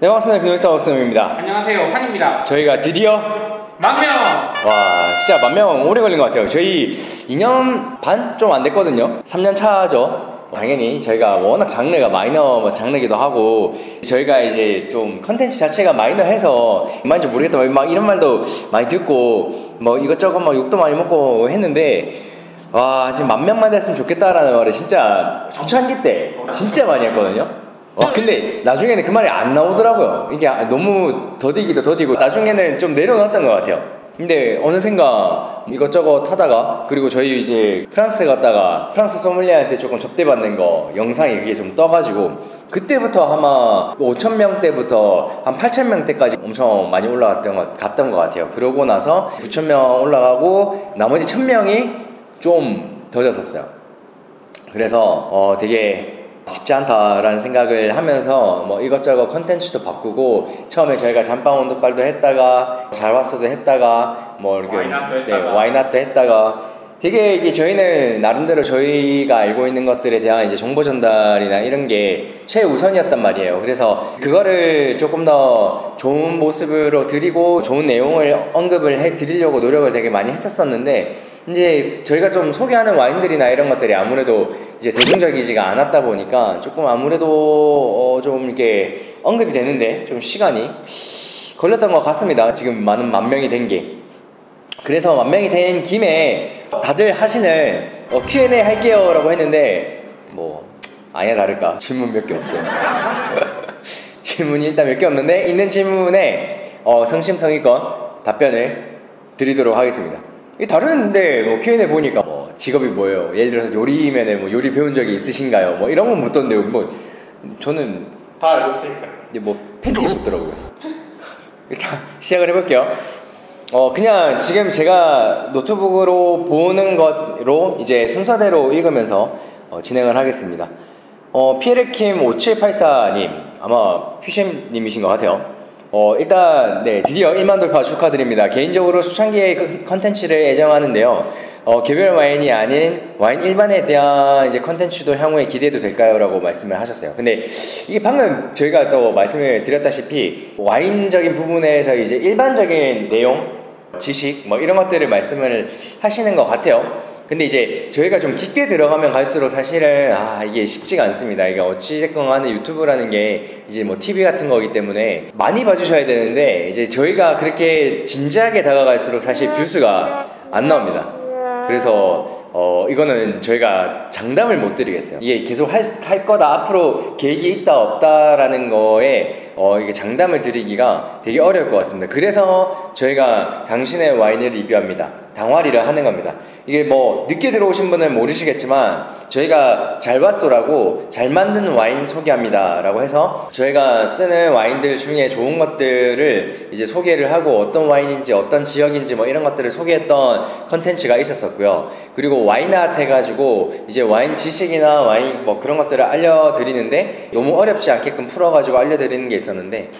네, 반갑습니다. 비노스타 박수입니다. 안녕하세요. 환입니다. 저희가 드디어 만 명! 와 진짜 만 명 오래 걸린 것 같아요. 저희 2년 반 좀 안 됐거든요. 3년 차죠. 당연히 저희가 워낙 장르가 마이너 뭐 장르기도 하고 저희가 이제 좀 컨텐츠 자체가 마이너해서 말인지 모르겠다 막 이런 말도 많이 듣고 뭐 이것저것 막 욕도 많이 먹고 했는데 와 지금 만 명만 됐으면 좋겠다라는 말을 진짜 초창기 때 진짜 많이 했거든요. 어, 근데 나중에는 그 말이 안 나오더라고요. 이게 너무 더디기도 더디고 나중에는 좀 내려놨던 것 같아요. 근데 어느샌가 이것저것 하다가 그리고 저희 이제 프랑스 갔다가 프랑스 소믈리에한테 조금 접대받는 거 영상이 그게 좀 떠가지고 그때부터 아마 5천 명대부터 한 8천 명대까지 엄청 많이 올라갔던 것 갔던 것 같아요. 그러고 나서 9천 명 올라가고 나머지 1천 명이 좀 더 졌었어요. 그래서 어 되게 쉽지 않다라는 생각을 하면서 뭐 이것저것 컨텐츠도 바꾸고 처음에 저희가 잠방 온도빨도 했다가 잘 왔어도 했다가 뭐 이렇게 와이낫도 네, 했다가. 와이낫도 했다가 되게 이게 저희는 나름대로 저희가 알고 있는 것들에 대한 이제 정보 전달이나 이런 게 최우선이었단 말이에요. 그래서 그거를 조금 더 좋은 모습으로 드리고 좋은 내용을 언급을 해 드리려고 노력을 되게 많이 했었었는데 이제 저희가 좀 소개하는 와인들이나 이런 것들이 아무래도 이제 대중적이지가 않았다 보니까 조금 아무래도 어 좀 이렇게 언급이 되는데 좀 시간이 걸렸던 것 같습니다. 지금 많은 만 명이 된 게. 그래서 만 명이 된 김에 다들 하시는 어, Q&A 할게요라고 했는데 뭐 아니야 다를까 질문 몇 개 없어요. 질문이 일단 몇 개 없는데 있는 질문에 어, 성심성의껏 답변을 드리도록 하겠습니다. 이 다른데 뭐 Q&A 보니까 뭐 직업이 뭐예요? 예를 들어서 요리면에 뭐 요리 배운 적이 있으신가요? 뭐 이런 건 묻던데요. 뭐 저는 다 알고 있으니까요. 이제 뭐 팬티 묻더라고요. 일단 시작을 해볼게요. 어 그냥 지금 제가 노트북으로 보는 것으로 이제 순서대로 읽으면서 어, 진행을 하겠습니다. 어 피에르킴 5784님 아마 피쉔님이신 것 같아요. 어 일단 네 드디어 1만 돌파 축하드립니다. 개인적으로 초창기에 그 컨텐츠를 애정하는데요. 어, 개별 와인이 아닌 와인 일반에 대한 이제 컨텐츠도 향후에 기대도 될까요? 라고 말씀을 하셨어요. 근데 이게 방금 저희가 또 말씀을 드렸다시피 와인적인 부분에서 이제 일반적인 내용, 지식 뭐 이런 것들을 말씀을 하시는 것 같아요. 근데 이제 저희가 좀 깊게 들어가면 갈수록 사실은 아 이게 쉽지가 않습니다. 이게 어찌됐건 간에 유튜브라는 게 이제 뭐 TV 같은 거기 때문에 많이 봐주셔야 되는데 이제 저희가 그렇게 진지하게 다가갈수록 사실 뷰수가 안 나옵니다. 그래서 어 이거는 저희가 장담을 못 드리겠어요. 이게 계속 할, 할 거다 앞으로 계획이 있다 없다라는 거에 어 이게 장담을 드리기가 되게 어려울 것 같습니다. 그래서 저희가 당신의 와인을 리뷰합니다. 당화리를 하는 겁니다. 이게 뭐 늦게 들어오신 분은 모르시겠지만 저희가 잘봤소라고 잘 만든 와인 소개합니다 라고 해서 저희가 쓰는 와인들 중에 좋은 것들을 이제 소개를 하고 어떤 와인인지 어떤 지역인지 뭐 이런 것들을 소개했던 컨텐츠가 있었었고요. 그리고 와인아트 해가지고 이제 와인 지식이나 와인 뭐 그런 것들을 알려드리는데 너무 어렵지 않게끔 풀어가지고 알려드리는 게 있었는데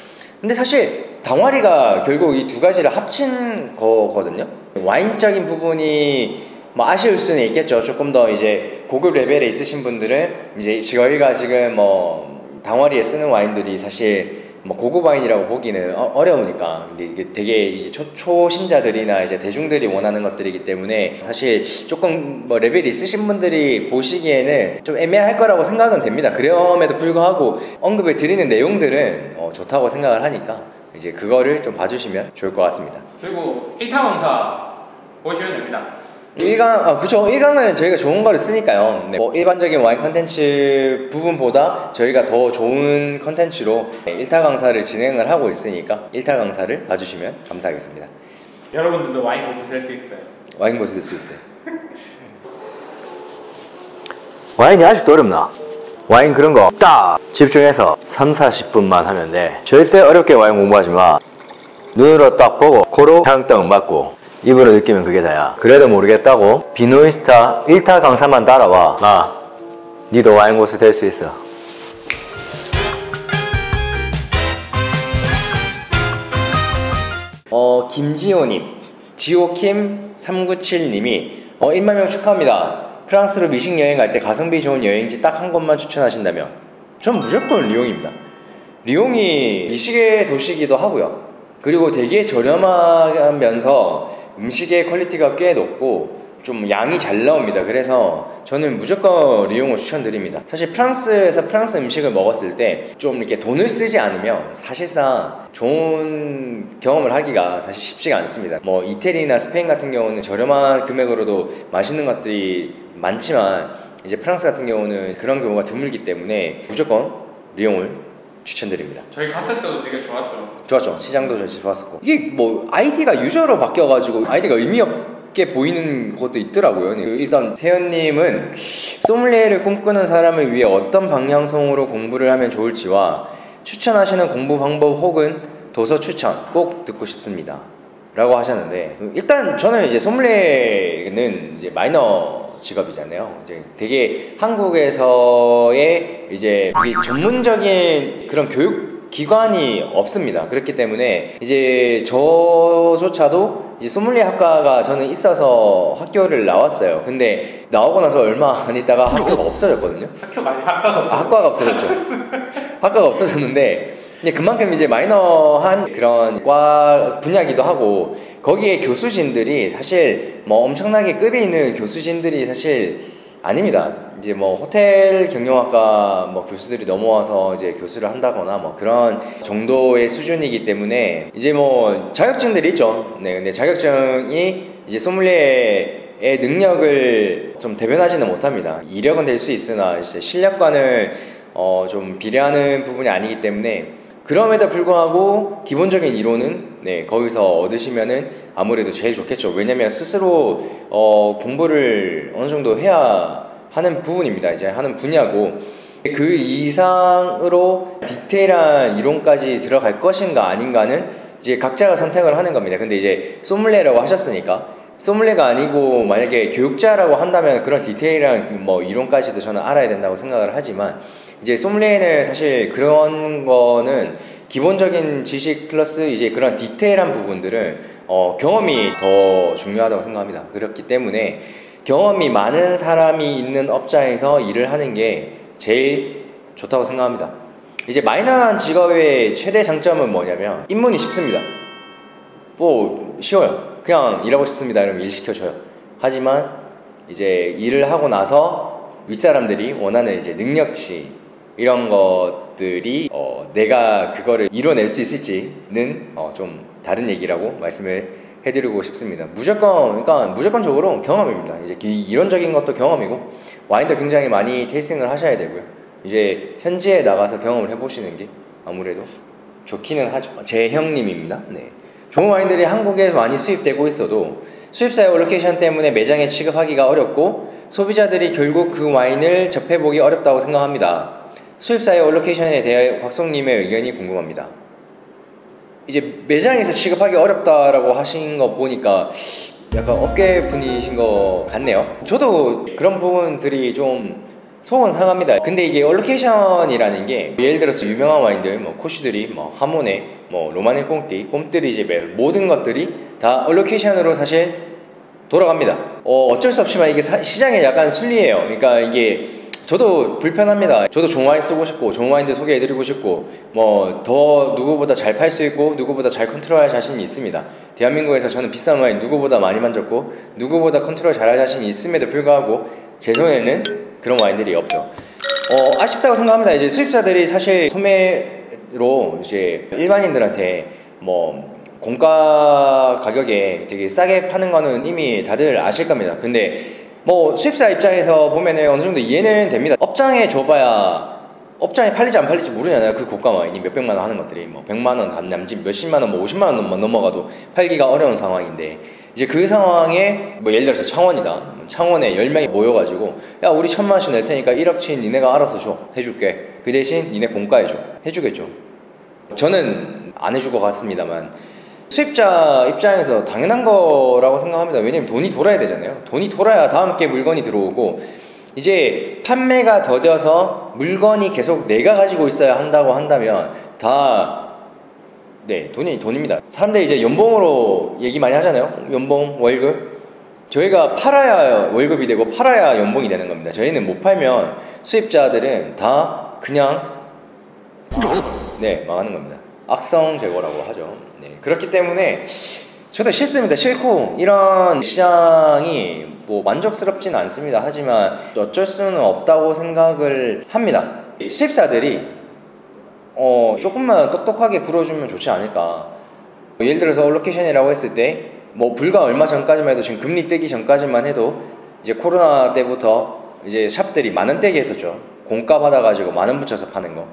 근데 사실 당화리가 결국 이 두 가지를 합친 거거든요. 와인적인 부분이 뭐 아쉬울 수는 있겠죠. 조금 더 이제 고급 레벨에 있으신 분들은 이제 저희가 지금 뭐 당화리에 쓰는 와인들이 사실 뭐 고급 와인이라고 보기는 어, 어려우니까 근데 이게 되게 초, 초심자들이나 이제 대중들이 원하는 것들이기 때문에 사실 조금 뭐 레벨이 있으신 분들이 보시기에는 좀 애매할 거라고 생각은 됩니다. 그럼에도 불구하고 언급을 드리는 내용들은 어, 좋다고 생각을 하니까 이제 그거를 좀 봐주시면 좋을 것 같습니다. 그리고 1타 강사 보시면 됩니다. 1강, 아, 그쵸. 1강은 저희가 좋은 거를 쓰니까요. 네, 뭐 일반적인 와인 컨텐츠 부분보다 저희가 더 좋은 컨텐츠로 1타 강사를 진행을 하고 있으니까 1타 강사를 봐주시면 감사하겠습니다. 여러분들도 와인 공부 될수 있어요. 와인 고수 될 수 있어요. 와인이 아직도 어렵나? 와인 그런 거 딱 집중해서 3, 40분만 하면 돼. 절대 어렵게 와인 공부하지 마. 눈으로 딱 보고 코로 향떡 맡고 입으로 느끼면 그게 다야. 그래도 모르겠다고 비노이스타 1타 강사만 따라와. 나 니도 와인 고수 될 수 있어. 어, 김지호님, 지호킴 397님이 어, 1만 명 축하합니다. 프랑스로 미식 여행 갈 때 가성비 좋은 여행지 딱 한 곳만 추천하신다면 전 무조건 리옹입니다. 리옹이 미식의 도시이기도 하고요. 그리고 되게 저렴하면서 음식의 퀄리티가 꽤 높고 좀 양이 잘 나옵니다. 그래서 저는 무조건 리옹을 추천드립니다. 사실 프랑스에서 프랑스 음식을 먹었을 때 좀 이렇게 돈을 쓰지 않으면 사실상 좋은 경험을 하기가 사실 쉽지가 않습니다. 뭐 이태리나 스페인 같은 경우는 저렴한 금액으로도 맛있는 것들이 많지만 이제 프랑스 같은 경우는 그런 경우가 드물기 때문에 무조건 리옹을 추천드립니다. 저희 갔을 때도 되게 좋았죠. 좋았죠. 시장도 좋았었고 이게 뭐 아이디가 유저로 바뀌어가지고 아이디가 의미 없 게 보이는 것도 있더라고요. 네. 일단 세연님은 소믈리에를 꿈꾸는 사람을 위해 어떤 방향성으로 공부를 하면 좋을지와 추천하시는 공부 방법 혹은 도서 추천 꼭 듣고 싶습니다. 라고 하셨는데 일단 저는 이제 소믈리에는 이제 마이너 직업이잖아요. 이제 되게 한국에서의 이제 이 전문적인 그런 교육 기관이 없습니다. 그렇기 때문에 이제 저조차도 이제 소믈리에 학과가 저는 있어서 학교를 나왔어요. 근데 나오고 나서 얼마 안 있다가 학교가 없어졌거든요. 학교 많이 학과가 아, 학과가 없어졌죠. 학과가 없어졌는데 근데 그만큼 이제 마이너한 그런 과 분야기도 하고 거기에 교수진들이 사실 뭐 엄청나게 급이 있는 교수진들이 사실 아닙니다. 이제 뭐 호텔 경영학과 뭐 교수들이 넘어와서 이제 교수를 한다거나 뭐 그런 정도의 수준이기 때문에 이제 뭐 자격증들이 있죠. 네, 근데 자격증이 이제 소믈리에의 능력을 좀 대변하지는 못합니다. 이력은 될 수 있으나 이제 실력과는 어 좀 비례하는 부분이 아니기 때문에 그럼에도 불구하고 기본적인 이론은 네, 거기서 얻으시면은 아무래도 제일 좋겠죠. 왜냐면 스스로 어, 공부를 어느 정도 해야 하는 부분입니다. 이제 하는 분야고 그 이상으로 디테일한 이론까지 들어갈 것인가 아닌가는 이제 각자가 선택을 하는 겁니다. 근데 이제 소믈레라고 하셨으니까 소믈레가 아니고 만약에 교육자라고 한다면 그런 디테일한 뭐 이론까지도 저는 알아야 된다고 생각을 하지만 이제 소믈리에는 사실 그런 거는 기본적인 지식 플러스 이제 그런 디테일한 부분들을 어, 경험이 더 중요하다고 생각합니다. 그렇기 때문에 경험이 많은 사람이 있는 업자에서 일을 하는 게 제일 좋다고 생각합니다. 이제 마이너한 직업의 최대 장점은 뭐냐면 입문이 쉽습니다. 뭐 쉬워요. 그냥 일하고 싶습니다. 이러면 일 시켜줘요. 하지만 이제 일을 하고 나서 윗사람들이 원하는 이제 능력치 이런 것들이 어, 내가 그거를 이뤄낼 수 있을지는 어, 좀 다른 얘기라고 말씀을 해드리고 싶습니다. 무조건 그러니까 무조건적으로 경험입니다. 이제 이론적인 것도 경험이고 와인도 굉장히 많이 테이스팅을 하셔야 되고요. 이제 현지에 나가서 경험을 해보시는 게 아무래도 좋기는 하죠. 제 형님입니다. 네. 좋은 와인들이 한국에 많이 수입되고 있어도 수입사의 allocation 때문에 매장에 취급하기가 어렵고 소비자들이 결국 그 와인을 접해보기 어렵다고 생각합니다. 수입사의 allocation에 대해 곽송님의 의견이 궁금합니다. 이제 매장에서 취급하기 어렵다라고 하신 거 보니까 약간 업계 분이신 것 같네요. 저도 그런 부분들이 좀 속은 상합니다. 근데 이게 allocation이라는 게 예를 들어서 유명한 와인들, 뭐 코슈 뒤리, 뭐 라모네, 뭐 로마네 꽁띠, 꼼뜨 리제벨 모든 것들이 다 allocation으로 사실 돌아갑니다. 어, 어쩔 수 없지만 이게 사, 시장에 약간 순리예요. 그러니까 이게 저도 불편합니다. 저도 와인 쓰고 싶고 좋은 와인들 소개해드리고 싶고 뭐 더 누구보다 잘 팔 수 있고 누구보다 잘 컨트롤할 자신이 있습니다. 대한민국에서 저는 비싼 와인 누구보다 많이 만졌고 누구보다 컨트롤 잘할 자신이 있음에도 불구하고 제 손에는 그런 와인들이 없죠. 어, 아쉽다고 생각합니다. 이제 수입사들이 사실 소매로 이제 일반인들한테 뭐 공가 가격에 되게 싸게 파는 거는 이미 다들 아실 겁니다. 근데 뭐 수입사 입장에서 보면은 어느 정도 이해는 됩니다. 업장에 줘봐야 업장에 팔리지 안 팔릴지 모르잖아요. 그 고가 와인이 몇백만 원 하는 것들이 뭐 백만 원, 남집 몇십만 원, 뭐 오십만 원만 넘어가도 팔기가 어려운 상황인데 이제 그 상황에 뭐 예를 들어서 창원이다. 창원에 열 명이 모여가지고 야 우리 천만 원씩 낼 테니까 1억치 니네가 알아서 줘 해줄게. 그 대신 니네 공가해줘 해주겠죠. 저는 안 해줄 것 같습니다만 수입자 입장에서 당연한 거라고 생각합니다. 왜냐면 돈이 돌아야 되잖아요. 돈이 돌아야 다음 게 물건이 들어오고 이제 판매가 더뎌서 물건이 계속 내가 가지고 있어야 한다고 한다면 다 네, 돈이 돈입니다. 사람들이 이제 연봉으로 얘기 많이 하잖아요. 연봉, 월급. 저희가 팔아야 월급이 되고 팔아야 연봉이 되는 겁니다. 저희는 못 팔면 수입자들은 다 그냥 네, 망하는 겁니다. 악성 재고라고 하죠. 네, 그렇기 때문에 저도 싫습니다. 싫고 이런 시장이 뭐 만족스럽진 않습니다. 하지만 어쩔 수는 없다고 생각을 합니다. 수입사들이 어, 조금만 똑똑하게 굴어주면 좋지 않을까. 뭐 예를 들어서 allocation이라고 했을 때 뭐 불과 얼마 전까지만 해도 지금 금리 떼기 전까지만 해도 이제 코로나 때부터 이제 샵들이 만원 떼기 했었죠. 공가 받아가지고 만 원 붙여서 파는 거.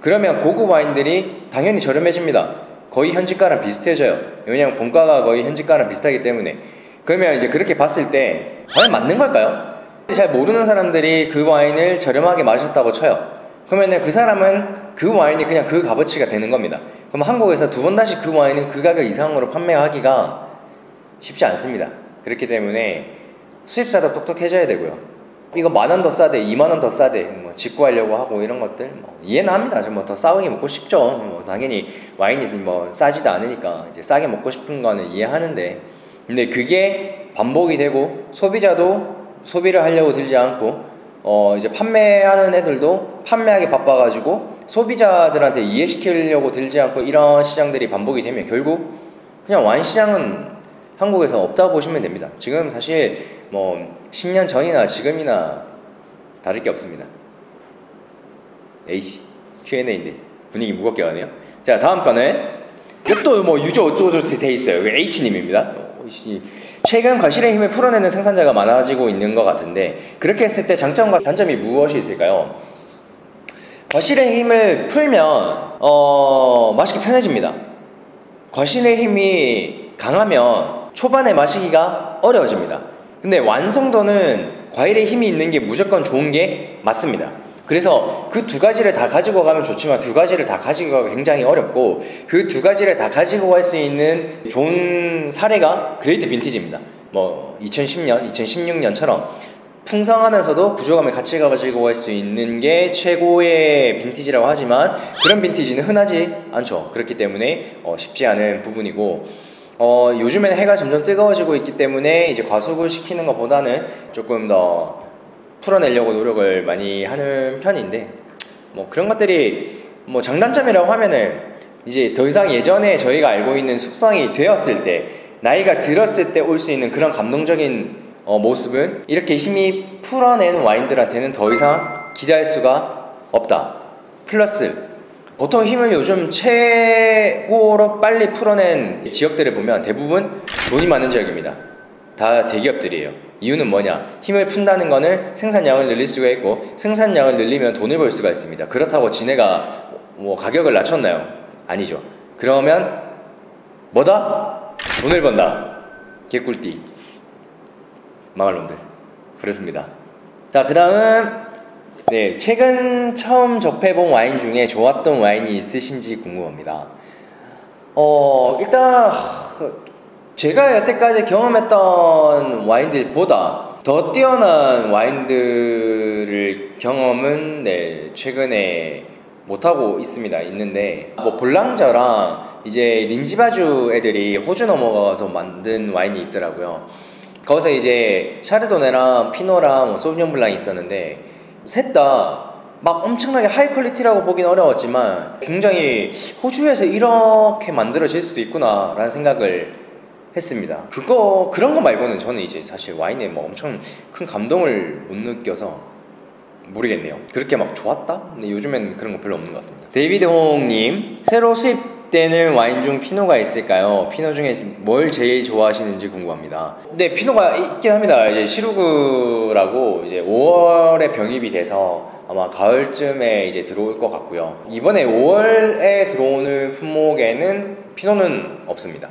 그러면 고급 와인들이 당연히 저렴해집니다. 거의 현지가랑 비슷해져요. 왜냐하면 본가가 거의 현지가랑 비슷하기 때문에. 그러면 이제 그렇게 봤을 때 과연 맞는 걸까요? 잘 모르는 사람들이 그 와인을 저렴하게 마셨다고 쳐요. 그러면 그 사람은 그 와인이 그냥 그 값어치가 되는 겁니다. 그럼 한국에서 두 번 다시 그 와인을 그 가격 이상으로 판매하기가 쉽지 않습니다. 그렇기 때문에 수입사도 똑똑해져야 되고요. 이거 만 원 더 싸대, 2만 원 더 싸대, 뭐 직구하려고 하고 이런 것들 뭐 이해는 합니다. 뭐더 싸게 먹고 싶죠. 뭐 당연히 와인이 뭐 싸지도 않으니까 이제 싸게 먹고 싶은 거는 이해하는데, 근데 그게 반복이 되고 소비자도 소비를 하려고 들지 않고 어 이제 판매하는 애들도 판매하기 바빠가지고 소비자들한테 이해시키려고 들지 않고 이런 시장들이 반복이 되면 결국 그냥 와인 시장은 한국에서 없다 보시면 됩니다. 지금 사실 뭐 10년 전이나 지금이나 다를 게 없습니다. 에이씨 Q&A인데 분위기 무겁게 가네요. 자 다음 거는 이것도 뭐 유저 어쩌고저쩌고 돼 있어요. H님입니다. 최근 과실의 힘을 풀어내는 생산자가 많아지고 있는 것 같은데 그렇게 했을 때 장점과 단점이 무엇이 있을까요? 과실의 힘을 풀면 어, 마시기 편해집니다. 과실의 힘이 강하면 초반에 마시기가 어려워집니다. 근데 완성도는 과일의 힘이 있는 게 무조건 좋은 게 맞습니다. 그래서 그 두 가지를 다 가지고 가면 좋지만 두 가지를 다 가지고 가기 굉장히 어렵고 그 두 가지를 다 가지고 갈 수 있는 좋은 사례가 great 빈티지입니다. 뭐 2010년, 2016년처럼 풍성하면서도 구조감을 같이 가지고 갈 수 있는 게 최고의 빈티지라고 하지만 그런 빈티지는 흔하지 않죠. 그렇기 때문에 어 쉽지 않은 부분이고 어 요즘에는 해가 점점 뜨거워지고 있기 때문에 이제 과속을 시키는 것보다는 조금 더 풀어내려고 노력을 많이 하는 편인데 뭐 그런 것들이 뭐 장단점이라고 하면은 이제 더 이상 예전에 저희가 알고 있는 숙성이 되었을 때 나이가 들었을 때 올 수 있는 그런 감동적인 어, 모습은 이렇게 힘이 풀어낸 와인들한테는 더 이상 기대할 수가 없다. 플러스 보통 힘을 요즘 최고로 빨리 풀어낸 지역들을 보면 대부분 돈이 많은 지역입니다. 다 대기업들이에요. 이유는 뭐냐? 힘을 푼다는 거는 생산량을 늘릴 수가 있고 생산량을 늘리면 돈을 벌 수가 있습니다. 그렇다고 지네가 뭐 가격을 낮췄나요? 아니죠. 그러면 뭐다? 돈을 번다. 개꿀띠. 놈들. 그렇습니다. 자, 그 다음 네, 최근 처음 접해본 와인 중에 좋았던 와인이 있으신지 궁금합니다. 어, 일단 제가 여태까지 경험했던 와인들보다 더 뛰어난 와인들을 경험은 네, 최근에 못하고 있습니다. 있는데 뭐 볼랑저랑 이제 린지바주 애들이 호주 넘어가서 만든 와인이 있더라고요. 거기서 이제 샤르도네랑 피노랑 뭐 소비뇽 블랑이 있었는데 셋 다 막 엄청나게 high quality라고 보긴 어려웠지만 굉장히 호주에서 이렇게 만들어질 수도 있구나라는 생각을 했습니다. 그거 그런 거 말고는 저는 이제 사실 와인에 뭐 엄청 큰 감동을 못 느껴서 모르겠네요. 그렇게 막 좋았다? 근데 요즘엔 그런 거 별로 없는 것 같습니다. 데이비드 홍님 새로 수입 되는 와인 중 피노가 있을까요? 피노 중에 뭘 제일 좋아하시는지 궁금합니다. 네, 피노가 있긴 합니다. 이제 시루그라고 이제 5월에 병입이 돼서 아마 가을쯤에 이제 들어올 것 같고요. 이번에 5월에 들어오는 품목에는 피노는 없습니다.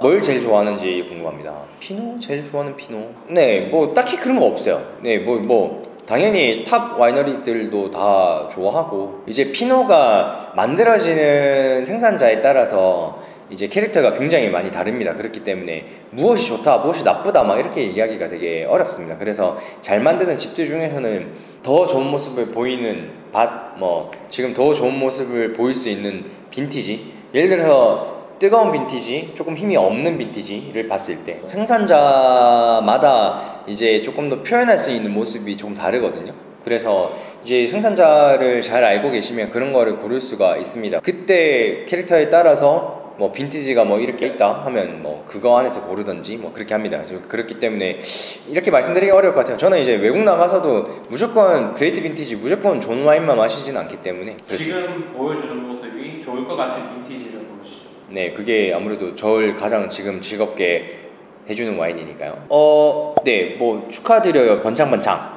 뭘 제일 좋아하는지 궁금합니다. 피노? 제일 좋아하는 피노? 네, 뭐 딱히 그런 거 없어요. 네, 뭐, 뭐, 당연히 top 와이너리들도 다 좋아하고, 이제 피노가 만들어지는 생산자에 따라서 이제 캐릭터가 굉장히 많이 다릅니다. 그렇기 때문에 무엇이 좋다, 무엇이 나쁘다, 막 이렇게 이야기가 되게 어렵습니다. 그래서 잘 만드는 집들 중에서는 더 좋은 모습을 보이는 밭, 뭐, 지금 더 좋은 모습을 보일 수 있는 빈티지. 예를 들어서 뜨거운 빈티지, 조금 힘이 없는 빈티지를 봤을 때 생산자마다 이제 조금 더 표현할 수 있는 모습이 조금 다르거든요. 그래서 이제 생산자를 잘 알고 계시면 그런 거를 고를 수가 있습니다. 그때 캐릭터에 따라서 뭐 빈티지가 뭐 이렇게 있다 하면 뭐 그거 안에서 고르든지 뭐 그렇게 합니다. 그렇기 때문에 이렇게 말씀드리기 어려울 것 같아요. 저는 이제 외국 나가서도 무조건 great 빈티지 무조건 좋은 와인만 마시지는 않기 때문에 그렇습니다. 지금 보여주는 모습이 좋을 것 같은 빈티지를 보시죠. 네, 그게 아무래도 저를 가장 지금 즐겁게 해주는 와인이니까요. 어, 네, 뭐 축하드려요. 번창번창.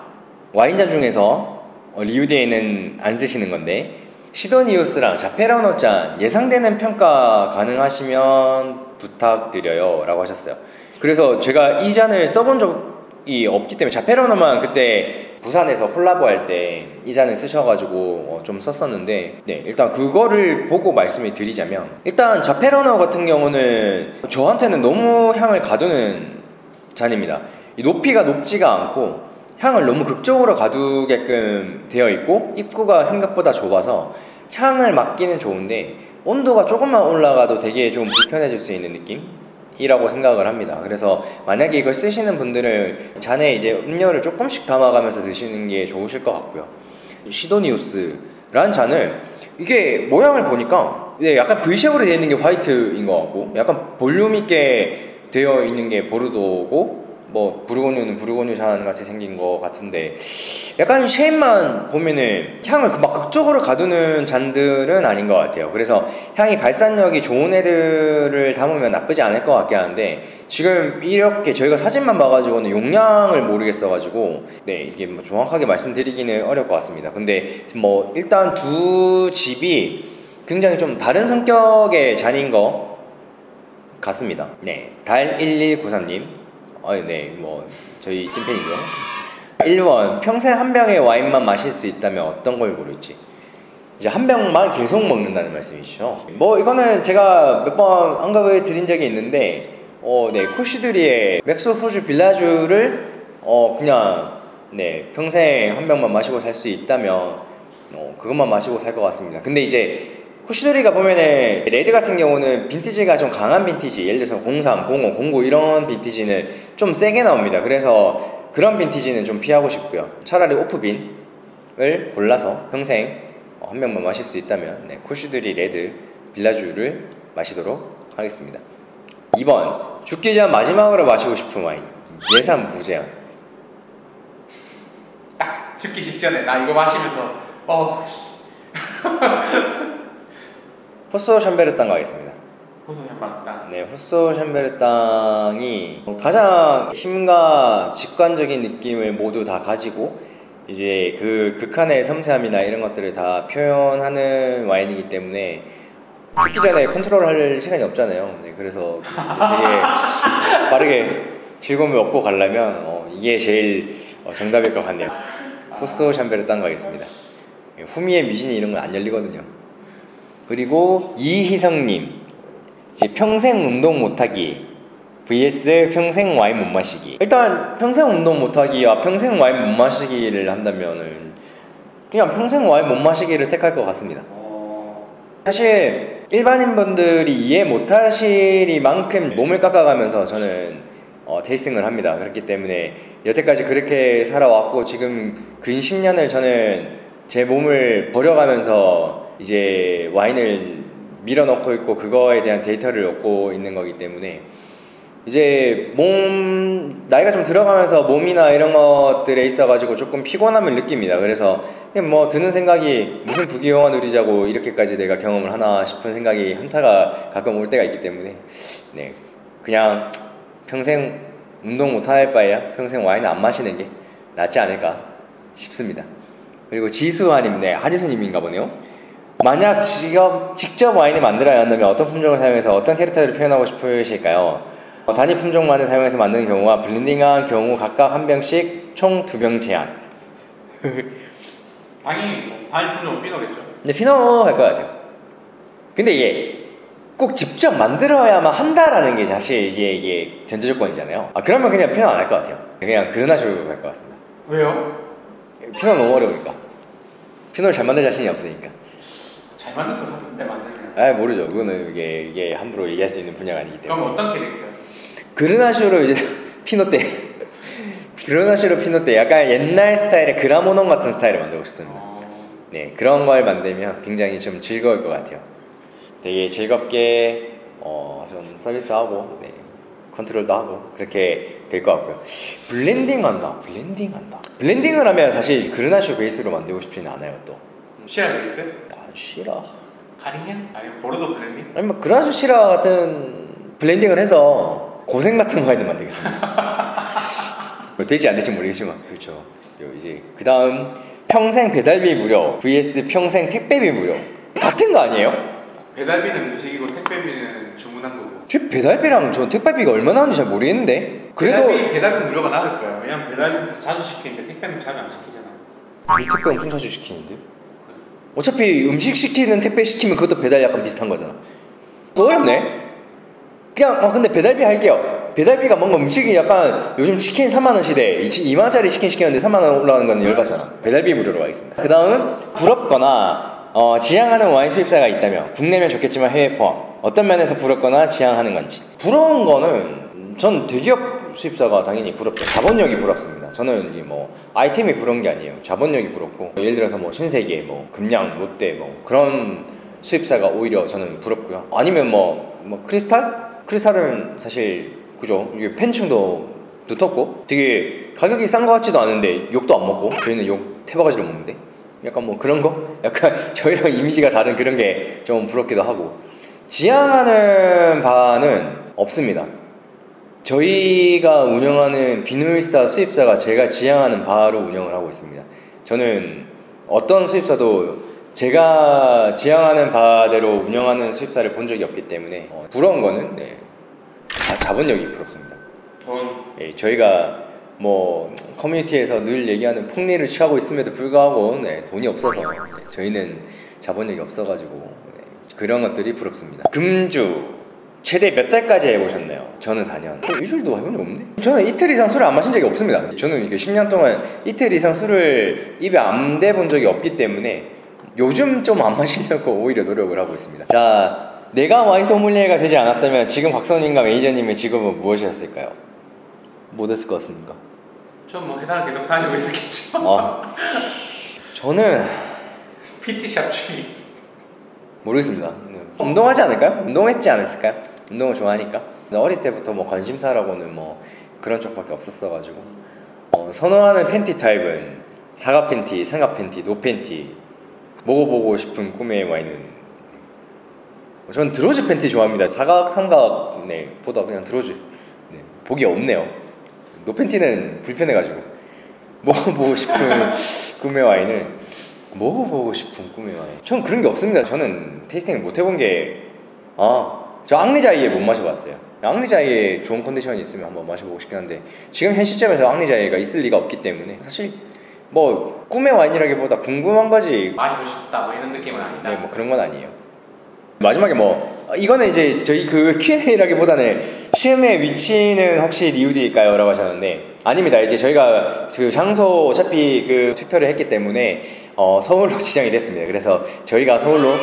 와인잔 중에서 어, 리우디에는 안 쓰시는 건데 시도니우스랑 자페라노 잔 예상되는 평가 가능하시면 부탁드려요 라고 하셨어요. 그래서 제가 이 잔을 써본 적 이 없기 때문에 자페라노만 그때 부산에서 콜라보 할 때이 잔을 쓰셔가지고 어, 좀 썼었는데 네 일단 그거를 보고 말씀을 드리자면 일단 자페라노 같은 경우는 저한테는 너무 향을 가두는 잔입니다. 이 높이가 높지가 않고 향을 너무 극적으로 가두게끔 되어 있고 입구가 생각보다 좁아서 향을 맡기는 좋은데 온도가 조금만 올라가도 되게 좀 불편해질 수 있는 느낌 이라고 생각을 합니다. 그래서 만약에 이걸 쓰시는 분들은 잔에 이제 음료를 조금씩 담아가면서 드시는 게 좋으실 것 같고요. 시도니우스란 잔을 이게 모양을 보니까 약간 V쉐으로 되어 있는 게 화이트인 것 같고 약간 볼륨 있게 되어 있는 게 보르도고 뭐 부르고뉴는 부르고뉴 잔 같이 생긴 것 같은데 약간 쉐입만 보면은 향을 막 극적으로 가두는 잔들은 아닌 것 같아요. 그래서 향이 발산력이 좋은 애들을 담으면 나쁘지 않을 것 같긴 한데 지금 이렇게 저희가 사진만 봐가지고는 용량을 모르겠어가지고 네 이게 뭐 정확하게 말씀드리기는 어려울 것 같습니다. 근데 뭐 일단 두 집이 굉장히 좀 다른 성격의 잔인 것 같습니다. 네, 달 1193님 어, 네, 뭐 저희 찐팬이고요. 1번 평생 한 병의 와인만 마실 수 있다면 어떤 걸 고를지. 이제 한 병만 계속 먹는다는 말씀이시죠. 뭐 이거는 제가 몇 번 언급을 드린 적이 있는데, 어, 네, 코시 뒤리의 맥스 후주 빌라주를 어 그냥 네 평생 한 병만 마시고 살 수 있다면 어, 그것만 마시고 살 것 같습니다. 근데 이제 코시 뒤리가 보면은 레드 같은 경우는 빈티지가 좀 강한 빈티지 예를 들어서 03, 05, 09 이런 빈티지는 좀 세게 나옵니다. 그래서 그런 빈티지는 좀 피하고 싶고요. 차라리 오프빈을 골라서 평생 한 명만 마실 수 있다면 네, 코시도리 레드 빌라주를 마시도록 하겠습니다. 2번 죽기 전 마지막으로 마시고 싶은 와인 예산 무제한 딱 죽기 직전에 나 이거 마시면서 어 후소 샴베르땅 가겠습니다. 후소 샴베르땅. 네, 후소 샴베르땅이 가장 힘과 직관적인 느낌을 모두 다 가지고 이제 그 극한의 섬세함이나 이런 것들을 다 표현하는 와인이기 때문에 죽기 전에 컨트롤할 시간이 없잖아요. 네, 그래서 되게 빠르게 즐거움을 얻고 가려면 어, 이게 제일 어, 정답일 것 같네요. 후소 샴베르땅 가겠습니다. 예, 후미의 미신이 이런 건 안 열리거든요. 그리고 이희성님 평생 운동 못하기 vs 평생 와인 못 마시기. 일단 평생 운동 못하기와 평생 와인 못 마시기를 한다면은 그냥 평생 와인 못 마시기를 택할 것 같습니다. 사실 일반인분들이 이해 못하시리만큼 몸을 깎아가면서 저는 어, 테이스팅을 합니다. 그렇기 때문에 여태까지 그렇게 살아왔고 지금 근 10년을 저는 제 몸을 버려가면서 이제 와인을 밀어넣고 있고 그거에 대한 데이터를 얻고 있는 거기 때문에 이제 몸 나이가 좀 들어가면서 몸이나 이런 것들에 있어 가지고 조금 피곤함을 느낍니다. 그래서 그냥 뭐 드는 생각이 무슨 부귀영화 누리자고 이렇게까지 내가 경험을 하나 싶은 생각이 한타가 가끔 올 때가 있기 때문에 네 그냥 평생 운동 못할 바에야 평생 와인 안 마시는 게 낫지 않을까 싶습니다. 그리고 지수 아님, 네 하지수님인가 보네요. 만약 직업, 직접 와인을 만들어야 한다면 어떤 품종을 사용해서 어떤 캐릭터를 표현하고 싶으실까요? 어, 단일 품종만을 사용해서 만드는 경우와 블렌딩한 경우 각각 한 병씩 총 두 병 제한. 당연히 단일 품종은 피노겠죠. 네, 피노 할 것 같아요. 근데 이게 꼭 직접 만들어야만 한다라는 게 사실 이게, 이게 전제 조건이잖아요. 아, 그러면 그냥 피노 안 할 것 같아요. 그냥 그르나슈로 갈 것 같습니다. 왜요? 피노 너무 어려우니까. 피노를 잘 만들 자신이 없으니까. 잘 만든 것 같은데 만들면. 아 모르죠. 그거는 이게 이게 함부로 얘기할 수 있는 분야가 아니기 때문에. 그럼 어떤 캐릭터? 그르나슈로 이제 피노 때 그르나슈로 피노 때 약간 옛날 스타일의 그라므농 같은 스타일을 만들고 싶습니다. 어, 네, 그런 걸 만들면 굉장히 좀 즐거울 것 같아요. 되게 즐겁게 어, 좀 서비스하고 네, 컨트롤도 하고 그렇게 될 것 같고요. 블렌딩한다, 블렌딩한다. 블렌딩을 하면 사실 그르나슈 베이스로 만들고 싶지는 않아요. 또 시라 베이스? 아, 싫어. 카리냥? 아니 보르도 블렌딩? 아니 뭐 그르나슈 시라 같은 블렌딩을 해서 고생 같은 거 하는 만들겠습니다. 뭐 될지 안 될지 모르겠지만 그렇죠. 요 이제 그 다음 평생 배달비 무료 vs 평생 택배비 무료 같은 거 아니에요? 배달비는 음식이고 택배비는 주문한 거고. 저 배달비랑 저 택배비가 얼마 나오는지 잘 모르겠는데 그래도 배달비, 배달비 무료가 나을 거야. 왜냐면 배달비는 자주 시키는데 택배는 잘 안 시키잖아. 우리 택배 엄청 자주 시키는데 어차피 음식 시키는 택배 시키면 그것도 배달 약간 비슷한 거잖아. 어렵네. 그냥 어 근데 배달비 할게요. 배달비가 뭔가 음식이 약간 요즘 치킨 3만 원 시대. 2만 원짜리 치킨 시켰는데 3만 원 올라가는 건 열받잖아. 배달비 무료로 가겠습니다. 그 다음은 부럽거나 어, 지향하는 와인 수입사가 있다면 국내면 좋겠지만 해외 포함. 어떤 면에서 부럽거나 지향하는 건지. 부러운 거는 전 대기업 수입사가 당연히 부럽죠. 자본력이 부럽습니다 저는 이 뭐 아이템이 부러운 게 아니에요 자본력이 부럽고 예를 들어서 뭐 신세계 뭐 금양 롯데 뭐 그런 수입사가 오히려 저는 부럽고요 아니면 뭐, 뭐 크리스탈? 크리스탈은 사실 그죠 이게 팬층도 두텁고 되게 가격이 싼 것 같지도 않은데 욕도 안 먹고 저희는 욕 태바가지로 먹는데 약간 뭐 그런 거? 약간 저희랑 이미지가 다른 그런 게 좀 부럽기도 하고 지향하는 바는 없습니다. 저희가 운영하는 비누일스타 수입사가 제가 지향하는 바로 운영을 하고 있습니다. 저는 어떤 수입사도 제가 지향하는 바대로 운영하는 수입사를 본 적이 없기 때문에 어, 부러운 거는 네, 자- 자본력이 부럽습니다. 돈. 예, 저희가 뭐 커뮤니티에서 늘 얘기하는 폭리를 취하고 있음에도 불구하고 네, 돈이 없어서 네, 저희는 자본력이 없어가지고 네, 그런 것들이 부럽습니다. 금주 최대 몇 달까지 해보셨나요? 저는 4년. 어, 일주일도 해본 적 없네. 저는 이틀 이상 술을 안 마신 적이 없습니다. 저는 이게 10년 동안 이틀 이상 술을 입에 안 대본 적이 없기 때문에 요즘 좀 안 마시려고 오히려 노력을 하고 있습니다. 자, 내가 와인 소믈리에가 되지 않았다면 지금 박선님과 매니저님의 직업은 무엇이었을까요? 못했을 것 같습니까? 전 뭐 회사를 계속 다니고 있었겠죠. 아, 저는 PT샵 주인. 모르겠습니다. 네. 운동하지 않을까요? 운동했지 않았을까요? 운동을 좋아하니까. 어릴 때부터 뭐 관심사라고는 뭐 그런 쪽밖에 없었어가지고 어, 선호하는 팬티 타입은 사각 팬티, 삼각 팬티, no 팬티 먹어보고 싶은 꿈의 와인은 전 드로즈 팬티 좋아합니다. 사각, 삼각 네, 보다 그냥 드로즈 네, 보기 없네요. no 팬티는 불편해가지고 먹어보고 싶은 꿈의 와인을 먹어보고 싶은 꿈의 와인. 전 그런 게 없습니다. 저는 tasting을 못 해본 게, 아, 저 앙리자이에 못 마셔봤어요. 앙리자이에 좋은 컨디션이 있으면 한번 마셔보고 싶긴 한데, 지금 현 시점에서 앙리자이가 있을 리가 없기 때문에, 사실, 뭐, 꿈의 와인이라기보다 궁금한 거지, 마시고 싶다 뭐 이런 느낌은 아니다. 네, 뭐 그런 건 아니에요. 마지막에 뭐, 이거는 이제 저희 그 Q&A라기보다는 시음의 위치는 혹시 리우드일까요? 라고 하셨는데, 아닙니다. 이제 저희가 그 장소 어차피 그 투표를 했기 때문에 어, 서울로 지정이 됐습니다. 그래서 저희가 서울로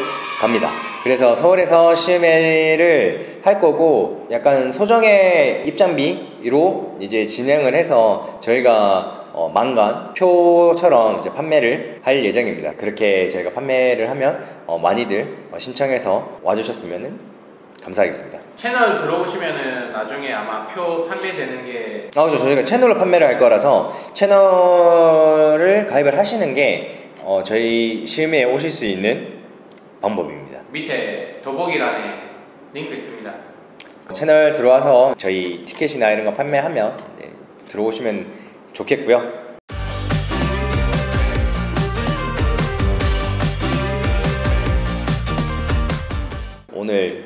갑니다. 그래서 서울에서 시음회를 할 거고 약간 소정의 입장비로 이제 진행을 해서 저희가 어, 만관 표처럼 이제 판매를 할 예정입니다. 그렇게 저희가 판매를 하면 어, 많이들 어, 신청해서 와주셨으면 감사하겠습니다. 채널 들어오시면은 나중에 아마 표 판매되는 게 아, 그죠. 저희가 채널로 판매를 할 거라서 채널을 가입을 하시는 게 어, 저희 시음에 오실 수 있는 방법입니다. 밑에 더보기란에 링크 있습니다. 채널 들어와서 저희 티켓이나 이런 거 판매하면 네, 들어오시면 좋겠고요. 오늘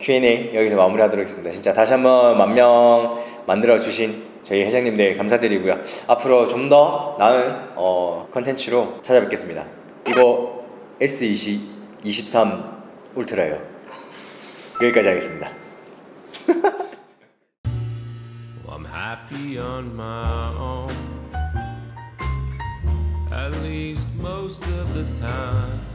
Q&A 여기서 마무리하도록 하겠습니다. 진짜 다시 한번 만 명 만들어 주신 저희 회장님들 감사드리고요. 앞으로 좀 더 나은 어, 컨텐츠로 찾아뵙겠습니다. 이거 S20 23 울트라요. 여기까지 하겠습니다. I'm happy on my own. At least most of the time.